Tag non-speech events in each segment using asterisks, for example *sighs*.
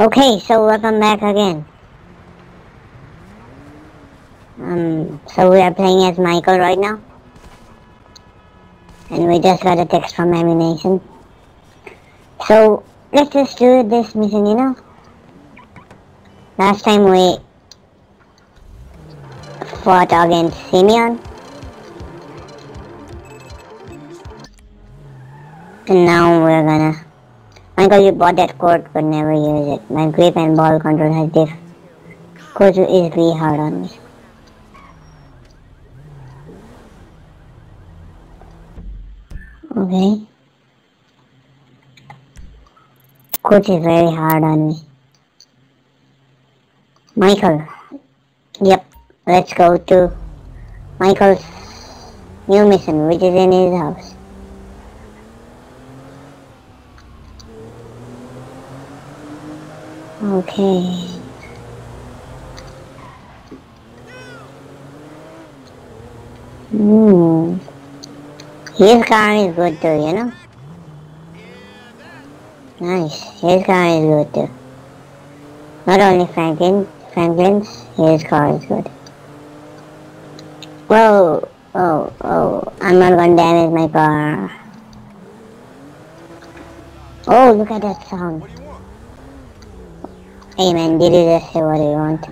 Okay, so welcome back again. Um, so we are playing as Michael right now. And we just got a text from Ammu-Nation. So, let's just do this mission, you know? Last time we fought against Simeon. And now we're gonna Michael, you bought that cord but never use it. My grip and ball control has diff. Coach is really hard on me. Okay. Coach is very hard on me. Michael. Yep. Let's go to Michael's new mission, which is in his house. Okay. Hmm. His car is good too, you know? Nice. His car is good too. Not only Franklin, Franklin's, his car is good. Whoa, oh, oh, I'm not gonna damage my car. Oh, look at that sound. Hey man, did you just say what you want?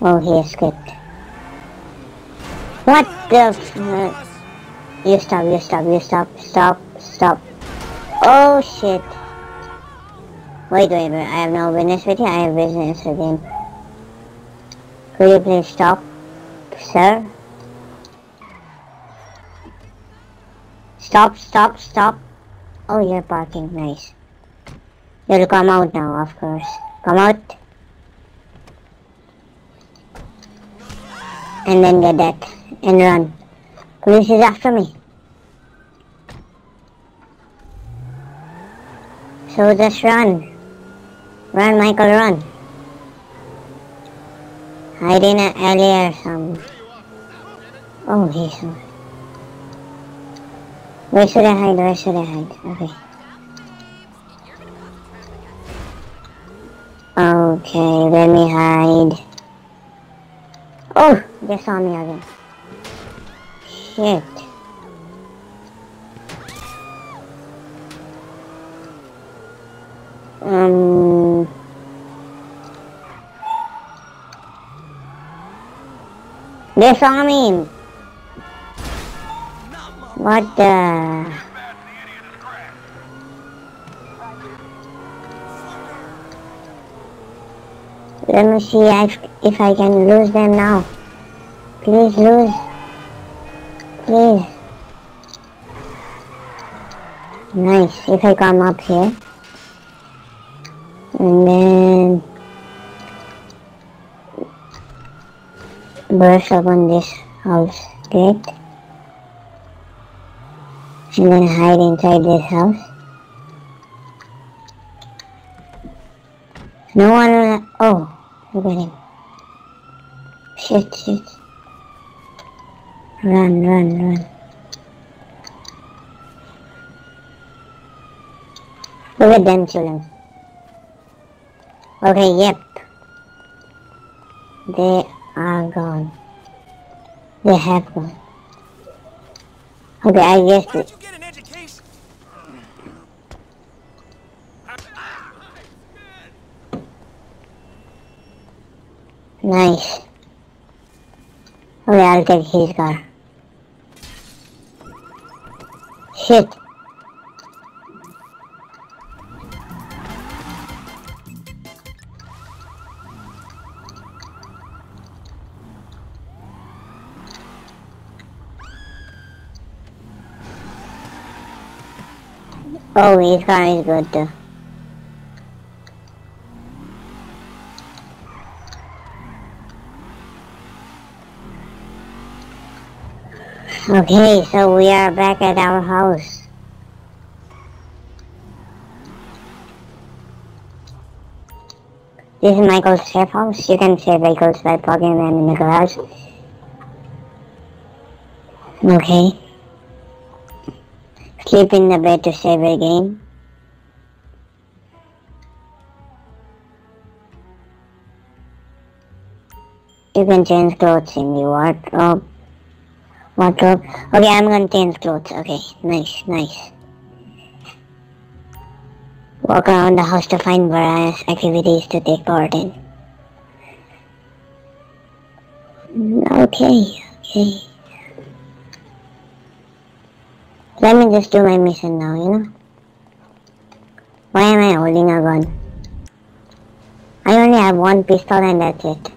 Oh, he escaped. What the f- uh, You stop, you stop, you stop, stop, stop. Oh shit. Wait, wait, wait, I have no business with you, I have business him. Could you please stop, sir? Stop, stop, stop. Oh, you're parking, nice. You'll come out now, of course. Come out. And then get that. And run. Police is after me. So just run. Run, Michael, run. Hide in an alley or some. Oh, he's. Where should I hide? Where should I hide? Okay. Okay, let me hide. Oh, they saw me again. Shit. Um. They saw me. What the? Let me see if, if I can lose them now. Please lose. Please. Nice. If I come up here. And then... Brush up on this house gate. And then hide inside this house. No one... Oh. Him. Shit, shit. Run, run, run. Look at them children. Okay, yep. They are gone. They have gone. Okay, I guess... Why don't you get an education? Nice. Oh, okay, I'll take his car. Shit. Oh, his car is good too. Okay, so we are back at our house. This is Michael's safe house. You can save vehicles by parking them in the garage. Okay. Sleep in the bed to save the game. You can change clothes in the wardrobe. Wardrobe. Okay, I'm gonna change clothes. Okay, nice, nice. Walk around the house to find various activities to take part in. Mm, okay, okay. Let me just do my mission now, you know? Why am I holding a gun? I only have one pistol and that's it.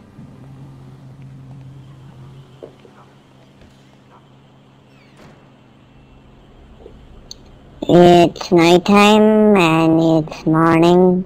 It's nighttime and it's morning.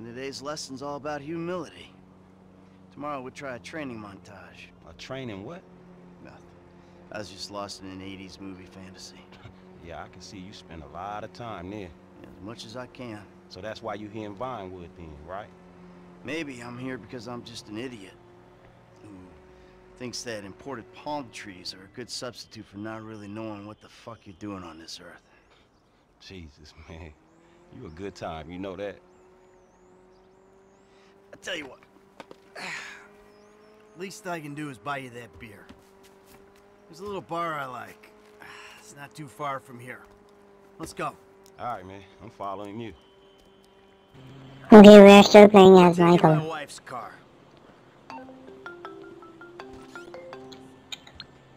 and today's lesson's all about humility. Tomorrow we'll try a training montage. A training what? Nothing. I was just lost in an 80s movie fantasy. *laughs* Yeah, I can see you spend a lot of time there. As much as I can. So that's why you're here in Vinewood then, right? Maybe I'm here because I'm just an idiot who thinks that imported palm trees are a good substitute for not really knowing what the fuck you're doing on this earth. Jesus, man. You a good time, you know that? I tell you what. *sighs* Least I can do is buy you that beer. There's a little bar I like. *sighs* It's not too far from here. Let's go. All right, man. I'm following you. Okay, we're still playing as Michael. my wife's car.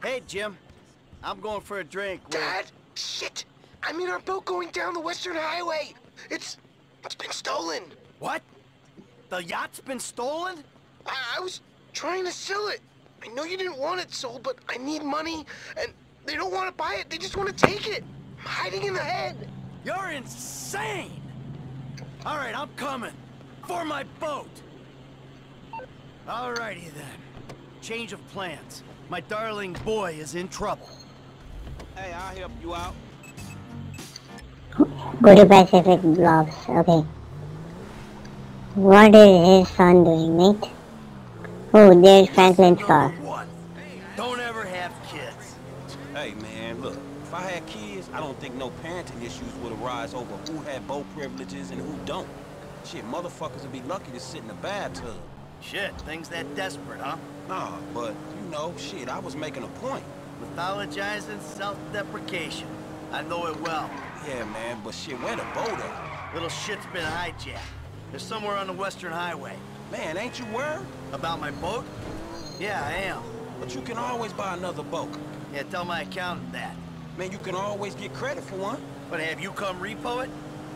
Hey, Jim. I'm going for a drink with... Dad! Shit! I'm in our boat going down the Western Highway! It's... it's been stolen! What? The yacht's been stolen? I, I was trying to sell it! I know you didn't want it sold, but I need money, and they don't want to buy it, they just want to take it! I'm hiding in the head! You're insane! All right, I'm coming. For my boat! Alrighty then. Change of plans. My darling boy is in trouble. Hey, I'll help you out. Go to Pacific Bluffs. Okay. What is his son doing, mate? Oh, there's Franklin's car. Number one. Don't ever have kids. Hey, man, look. If I had kids, I don't think no parenting issues would arise over who had boat privileges and who don't. Shit, motherfuckers would be lucky to sit in the bathtub. Shit, things that desperate, huh? Nah, but, you know, shit, I was making a point. Mythologizing self-deprecation. I know it well. Yeah, man, but shit, where the boat at? Little shit's been hijacked. They're somewhere on the Western Highway. Man, ain't you worried? About my boat? Yeah, I am. But you can always buy another boat. Yeah, tell my accountant that. Man, you can always get credit for one. But have you come repo it?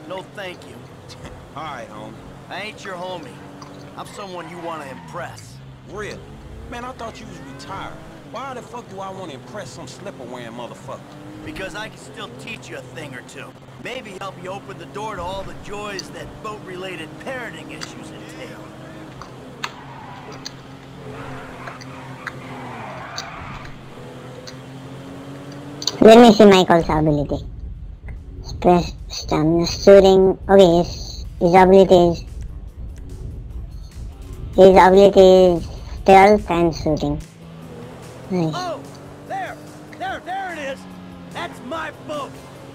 No thank you. *laughs* All right, homie. I ain't your homie. I'm someone you want to impress. Really? Man, I thought you was retired. Why the fuck do I want to impress some slipper-wearing motherfucker? Because I can still teach you a thing or two. Maybe help you open the door to all the joys that boat-related parenting issues entail. Let me see Michael's ability. Press stamina shooting. Okay, his, his ability is his ability is stealth and shooting. Oh, there, there, there it is. That's my boat.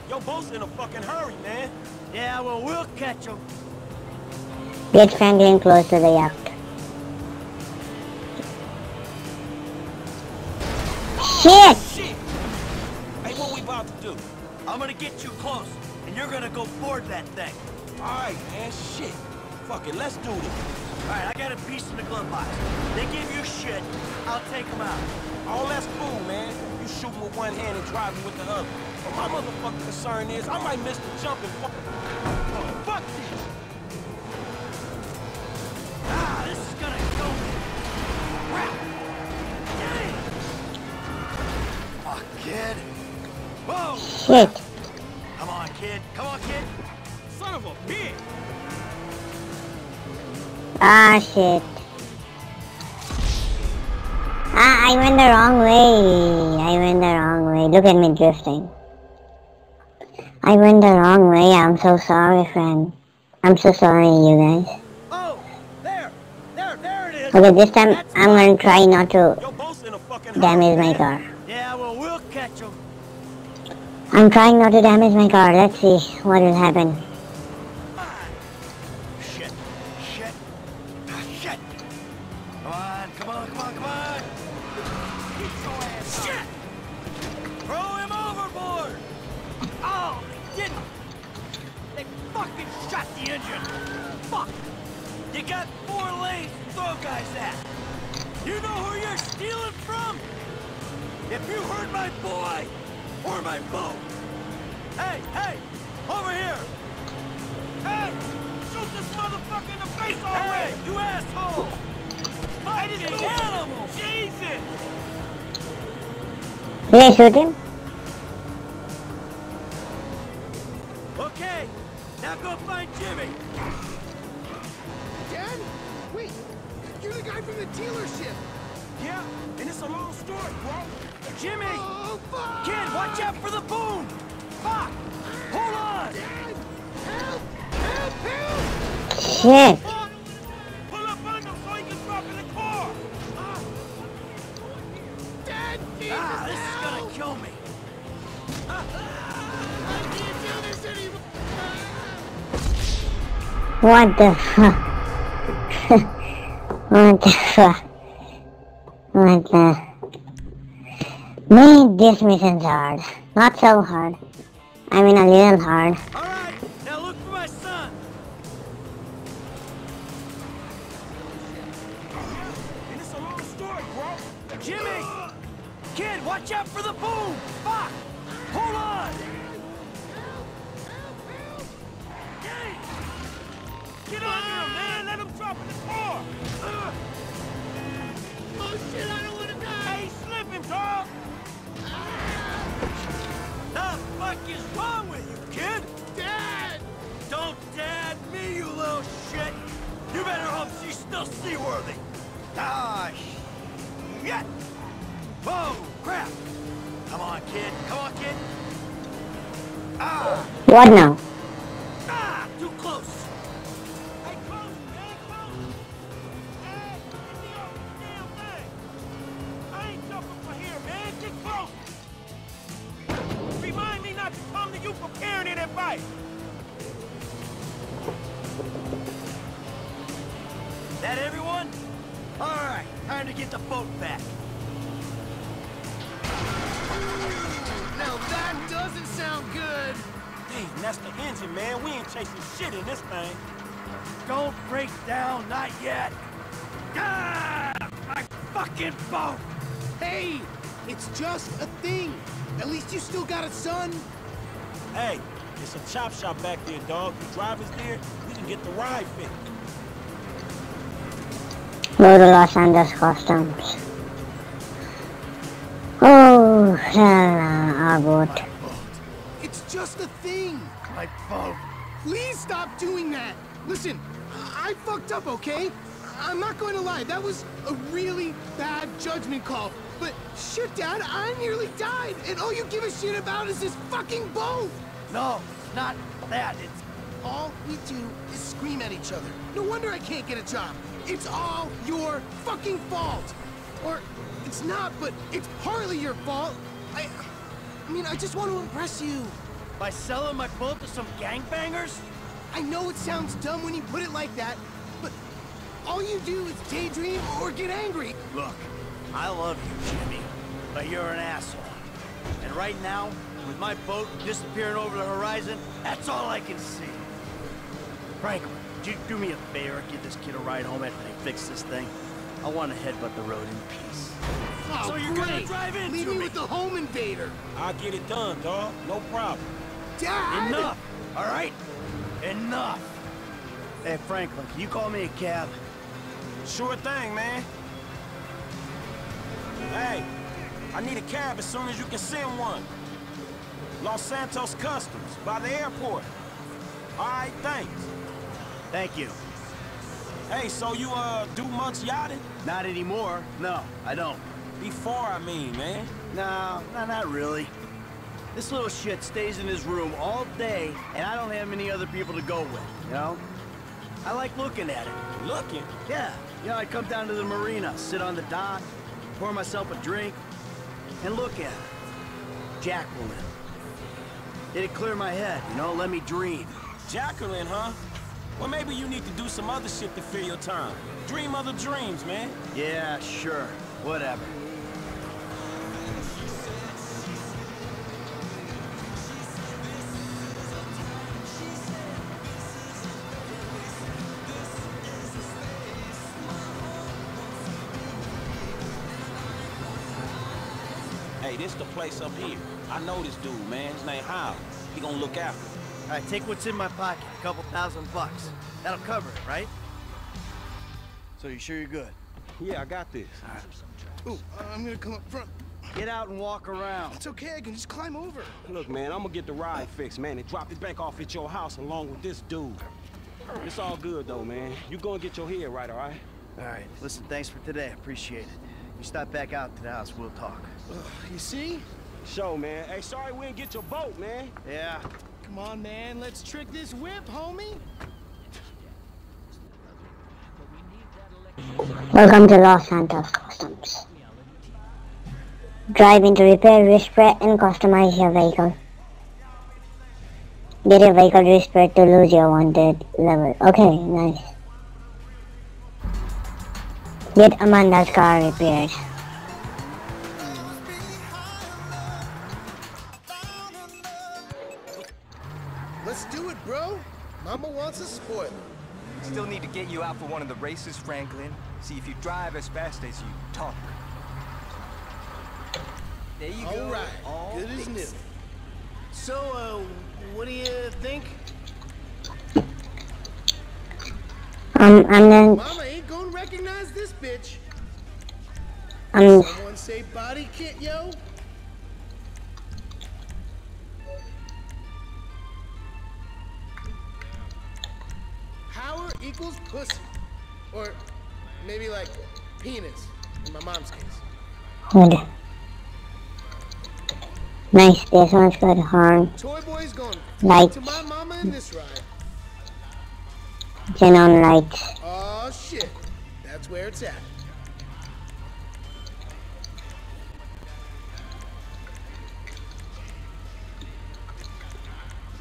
Your boat's in a fucking hurry, man. Yeah, well, we'll catch him. Get Franklin close to the yacht. Shit! Shit! Hey, what we about to do? I'm gonna get you close, and you're gonna go board that thing. All right, man, shit. Fuck it, let's do this. All right, I got a piece in the glove box. They give you shit, I'll take them out. All that's cool, man. You shooting with one hand and driving with the other. But my motherfucking concern is I might miss the jump and fuck. Oh, fuck this! Ah, this is gonna kill me. Crap. Dang. Oh, kid. Whoa. Shit! Come on, kid. Come on, kid. Son of a bitch! Ah, shit. Ah, I went the wrong way. I went the wrong way. Look at me drifting. I went the wrong way. I'm so sorry, friend. I'm so sorry, you guys. Oh, there. There, there it is. Okay, this time I'm gonna try not to Your boat's in a fucking hurry, damage my car. Yeah, well, we'll catch him. I'm trying not to damage my car. Let's see what will happen. Guys at! You know who you're stealing from? If you hurt my boy, or my boat! Hey, hey! Over here! Hey! Shoot this motherfucker in the face already! Hey, you asshole! Fucking animal! Jesus! Did I shoot him? A long story, bro. Jimmy! Oh! Kid, watch out for the boom! Fuck! Hold on! Help! Help! Help! Shit! Pull up on him so he can drop in the car. Dad, Jesus, Ah, this is gonna kill me! I can't do this anymore! What the fuck? *laughs* what the fuck? What the... Uh, made this mission's hard. Not so hard. I mean a little hard. Still seaworthy! Ah, shit! Whoa, crap! Come on, kid, come on, kid! Ah, What now? Everyone? Alright, time to get the boat back. Now that doesn't sound good. Damn, that's the engine, man. We ain't chasing shit in this thing. Don't break down, not yet. Ah, my fucking boat. Hey, it's just a thing. At least you still got a son. Hey, there's a chop shop back there, dog. The driver's there. We can get the ride fixed. Go to Los Angeles Customs. Oh, la, our boat. It's just a thing. My boat. Please stop doing that. Listen, I fucked up, okay? I'm not going to lie. That was a really bad judgment call. But shit, Dad, I nearly died, and all you give a shit about is this fucking boat. No, not that. It's All we do is scream at each other. No wonder I can't get a job. It's all your fucking fault. Or it's not, but it's partly your fault. I, I mean, I just want to impress you. by selling my boat to some gangbangers. I know it sounds dumb when you put it like that, but all you do is daydream or get angry. Look, I love you, Jimmy, but you're an asshole. And right now, with my boat disappearing over the horizon, that's all I can see. Franklin, would you do me a favor, give this kid a ride home after they fix this thing? I want to headbutt the road in peace. Oh, So you're gonna drive into Leave me me. with the home invader. I'll get it done, dog. No problem. Dad! Enough, all right? Enough. Hey, Franklin, can you call me a cab? Sure thing, man. Hey, I need a cab as soon as you can send one. Los Santos Customs, by the airport. All right, thanks. Thank you. Hey, so you, uh, do much yachting? Not anymore. No, I don't. Before, I mean, man. No, no, not really. This little shit stays in his room all day, and I don't have any other people to go with, you know? I like looking at it. Looking. Yeah, you know, I come down to the marina, sit on the dock, pour myself a drink, and look at her. Jacqueline. It'd clear my head, you know, let me dream. Jacqueline, huh? Well, maybe you need to do some other shit to fill your time. Dream other dreams, man. Yeah, sure, whatever. Hey, this the place up here. I know this dude, man. His name Hal. He gonna look after me. All right, take what's in my pocket, a couple thousand bucks. That'll cover it, right? So you sure you're good? Yeah, I got this. Ooh, uh, I'm gonna come up front. Get out and walk around. It's okay, I can just climb over. Look, man, I'm gonna get the ride fixed, man, and drop it back off at your house along with this dude. It's all good, though, man. You gonna get your head right, all right? All right, listen, thanks for today. Appreciate it. You stop back out to the house, we'll talk. You see? Show, man. Hey, sorry we didn't get your boat, man. Yeah, Come on, man, let's trick this whip, homie. Welcome to Los Santos Customs. Drive into repair, respray, and customize your vehicle. Get your vehicle resprayed to lose your wanted level. Okay, nice. Get Amanda's car repaired. Races, Franklin. See if you drive as fast as you talk. There you All go. right, all good as fixed. new. So, uh, what do you think? Um, I'm not. Mama ain't gonna recognize this bitch. Um, Someone say body kit, yo. Power equals pussy. Or maybe like penis, in my mom's case. good. Nice. This one's good. Horn. Toy boy's going Lights. to my mama in this ride. Xenon lights. Oh shit. That's where it's at.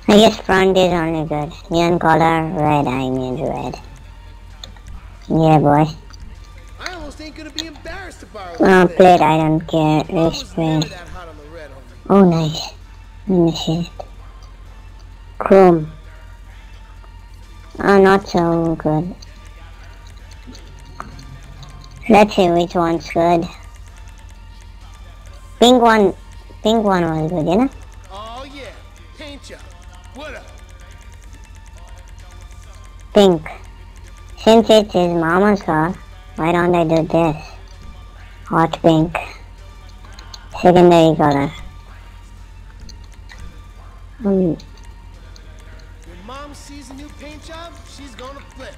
I guess front is only good. Neon color, red. I mean red. Yeah, boy. I almost ain't gonna be embarrassed to borrow plate. I don't care. I was never Respray. that hot on the red, Oh, nice. Initiate. Chrome. Oh, not so good. Let's see which one's good. Pink one, pink one was good, you know? Oh yeah, paint job. What up? Pink. Since it's his mama's car, why don't I do this? Hot pink. Secondary color. Um, When mom sees a new paint job, she's gonna flip.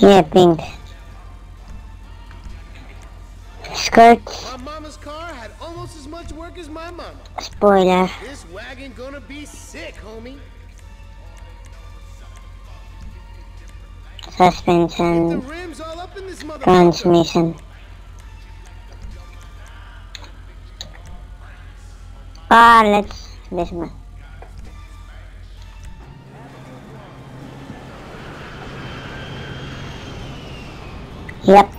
yeah, pink. Skirts, My mama's car had almost as much work as my mama. spoiler, This wagon gonna be sick, homie. Suspension, rims all up in this motherfucker. transmission. Ah, let's this one. Yep.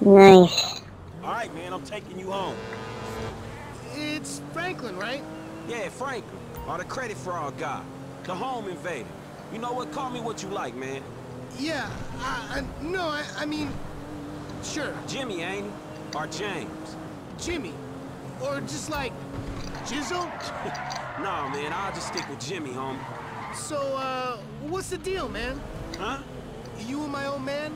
Nice. All right, man, I'm taking you home. It's Franklin, right? Yeah, Franklin, or the credit fraud guy, the home invader. You know what? Call me what you like, man. Yeah. I, I no, I, I mean, sure, Jimmy, ain't he? Or James? Jimmy, or just like Jizzle. *laughs* Nah, man, I'll just stick with Jimmy, homie. So, uh, what's the deal, man? Huh? You and my old man?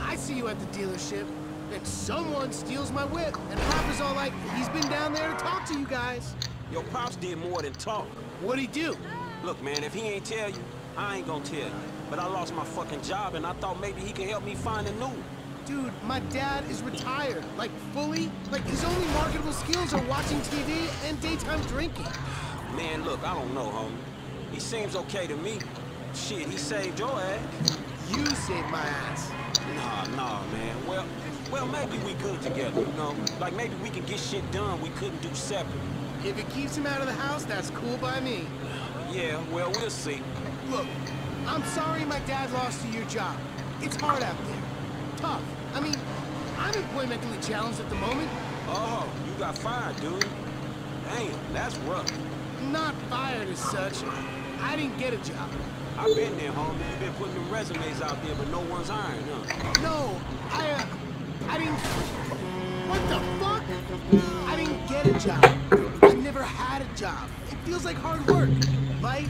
I see you at the dealership, and someone steals my whip, and Papa's all like, he's been down there to talk to you guys. Your pops did more than talk. What'd he do? Look, man, if he ain't tell you, I ain't gonna tell you. But I lost my fucking job, and I thought maybe he could help me find a new one. Dude, my dad is retired, like fully. Like his only marketable skills are watching TV and daytime drinking. *sighs* Man, look, I don't know, homie. He seems okay to me. Shit, he saved your ass. You saved my ass. Nah, nah, man. Well, well, maybe we good together, you know? Like, maybe we can get shit done we couldn't do separate. If it keeps him out of the house, that's cool by me. Yeah, well, we'll see. Look, I'm sorry my dad lost you your job. It's hard out there. Tough. I mean, I'm employmentally challenged at the moment. Oh, you got fired, dude. Damn, that's rough. Not fired as such. I didn't get a job. I've been there, homie. You've been putting them resumes out there, but no one's hiring, huh? No, I, uh, I didn't... What the fuck? I didn't get a job. Job. It feels like hard work. Life,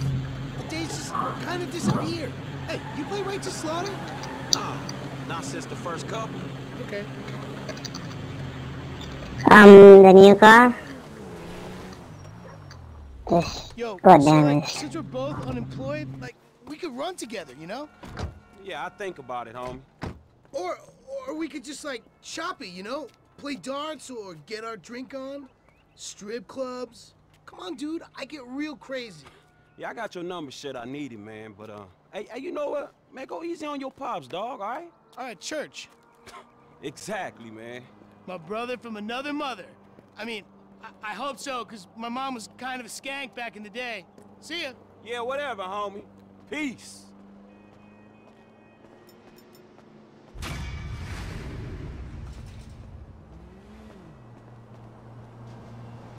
the days just kind of disappear. Hey, you play Righteous Slaughter? Nah, not since the first couple. Okay. Um, the new car. This. Yo, God so like, since we're both unemployed, like, we could run together, you know? Yeah, I think about it, homie. Or, or we could just, like, shop it, you know? Play darts or get our drink on. Strip clubs. Come on, dude, I get real crazy. Yeah, I got your number, shit. I need it, man. But, uh, hey, hey, you know what? Man, go easy on your pops, dog, all right? All right, church. *laughs* Exactly, man. My brother from another mother. I mean, I, I hope so, because my mom was kind of a skank back in the day. See ya. Yeah, whatever, homie. Peace.